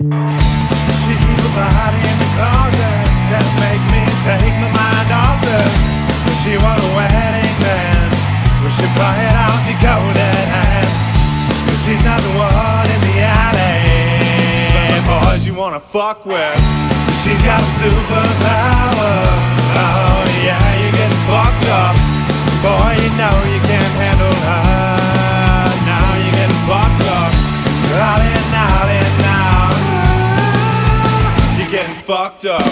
She keep a body in the closet that make me take my mind off her. She want a wedding man. Should buy it out the golden hand. She's not the one in the alley. But the boys you wanna fuck with. She's got a superpower. Oh yeah, you're getting fucked up. Boy, you know you can't handle fucked up. I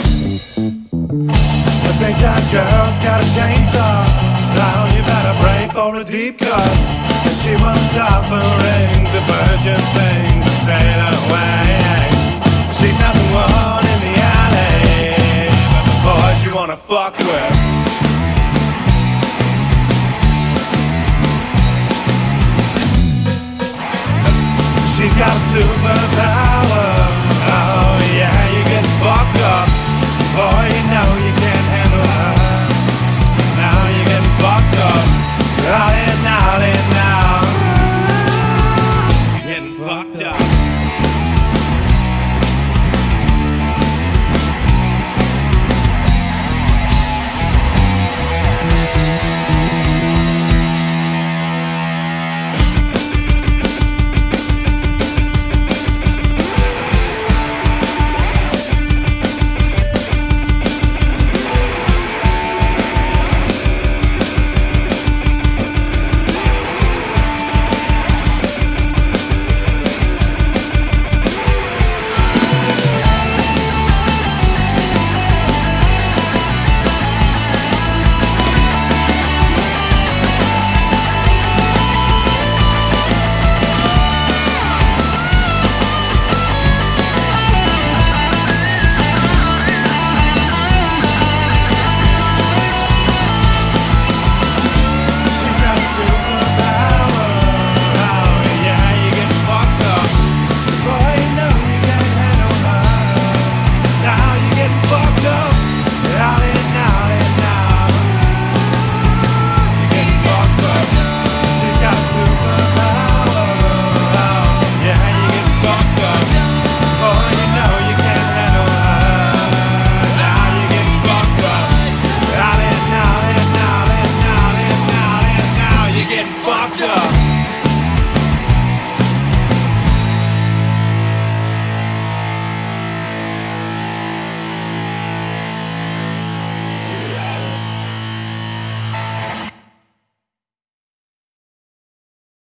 think that girl's got a chainsaw. Now you better pray for a deep cut. She wants offerings of virgin things and sail away. Oh, She's not the one in the alley, but the boys you wanna fuck with. She's got a superpower.